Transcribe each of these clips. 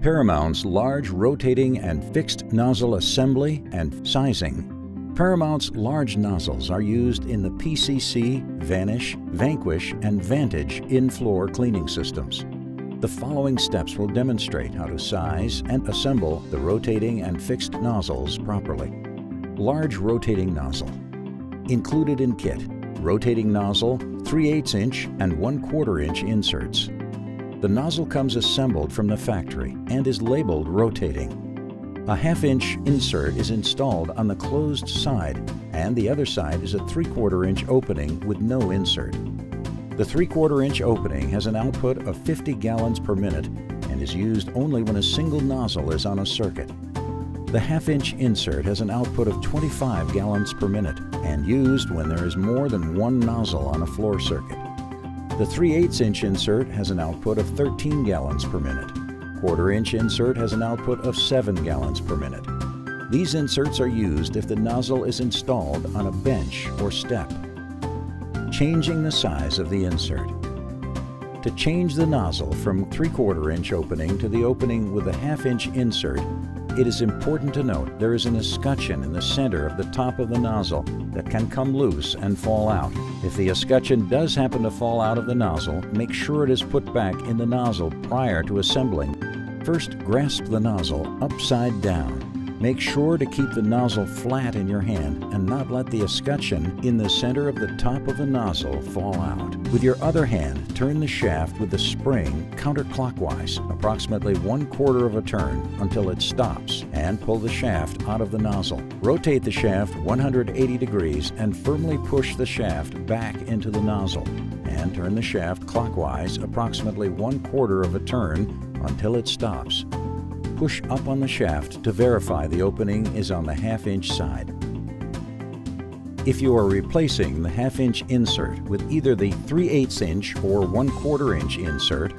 Paramount's large rotating and fixed nozzle assembly and sizing. Paramount's large nozzles are used in the PCC, Vanish, Vanquish, and Vantage in-floor cleaning systems. The following steps will demonstrate how to size and assemble the rotating and fixed nozzles properly. Large rotating nozzle. Included in kit, rotating nozzle, 3 8 inch and 1 4 inch inserts. The nozzle comes assembled from the factory and is labeled rotating. A half-inch insert is installed on the closed side and the other side is a 3 quarter inch opening with no insert. The 3 quarter inch opening has an output of 50 gallons per minute and is used only when a single nozzle is on a circuit. The half-inch insert has an output of 25 gallons per minute and used when there is more than one nozzle on a floor circuit. The 3 8 inch insert has an output of 13 gallons per minute. Quarter inch insert has an output of 7 gallons per minute. These inserts are used if the nozzle is installed on a bench or step. Changing the size of the insert. To change the nozzle from 3 4 inch opening to the opening with a half inch insert, it is important to note there is an escutcheon in the center of the top of the nozzle that can come loose and fall out. If the escutcheon does happen to fall out of the nozzle, make sure it is put back in the nozzle prior to assembling. First, grasp the nozzle upside down Make sure to keep the nozzle flat in your hand and not let the escutcheon in the center of the top of the nozzle fall out. With your other hand, turn the shaft with the spring counterclockwise, approximately one quarter of a turn until it stops, and pull the shaft out of the nozzle. Rotate the shaft 180 degrees and firmly push the shaft back into the nozzle, and turn the shaft clockwise approximately one quarter of a turn until it stops push up on the shaft to verify the opening is on the half-inch side. If you are replacing the half-inch insert with either the 3 8 inch or 1 4 inch insert,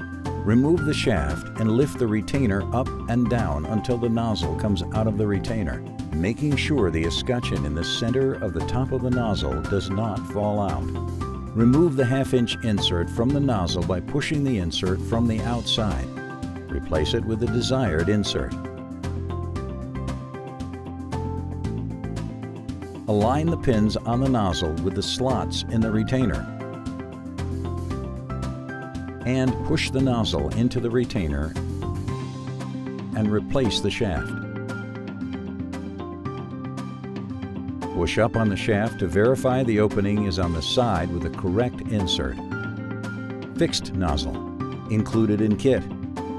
remove the shaft and lift the retainer up and down until the nozzle comes out of the retainer, making sure the escutcheon in the center of the top of the nozzle does not fall out. Remove the half-inch insert from the nozzle by pushing the insert from the outside. Replace it with the desired insert. Align the pins on the nozzle with the slots in the retainer and push the nozzle into the retainer and replace the shaft. Push up on the shaft to verify the opening is on the side with the correct insert. Fixed nozzle, included in kit.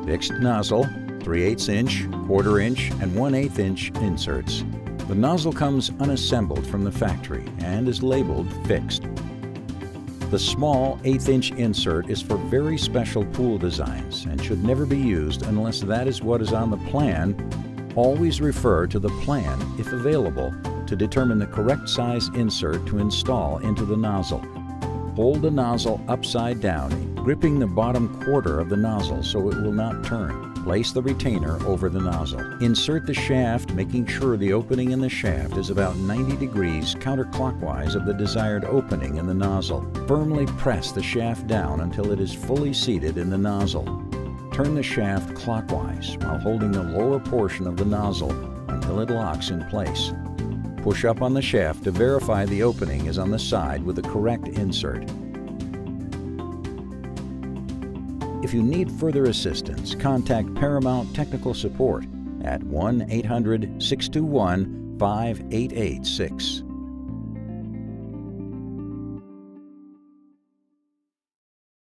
Fixed nozzle, 3 8 inch, quarter inch, and 1 8 inch inserts. The nozzle comes unassembled from the factory and is labeled fixed. The small 8 inch insert is for very special pool designs and should never be used unless that is what is on the plan. Always refer to the plan, if available, to determine the correct size insert to install into the nozzle. Hold the nozzle upside down gripping the bottom quarter of the nozzle so it will not turn. Place the retainer over the nozzle. Insert the shaft, making sure the opening in the shaft is about 90 degrees counterclockwise of the desired opening in the nozzle. Firmly press the shaft down until it is fully seated in the nozzle. Turn the shaft clockwise while holding the lower portion of the nozzle until it locks in place. Push up on the shaft to verify the opening is on the side with the correct insert. If you need further assistance, contact Paramount Technical Support at 1 800 621 5886.